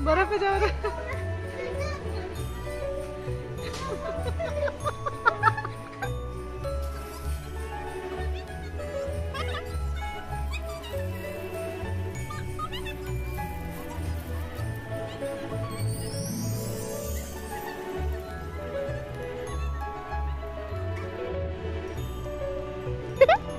말아보자 말아 Ha ha ha!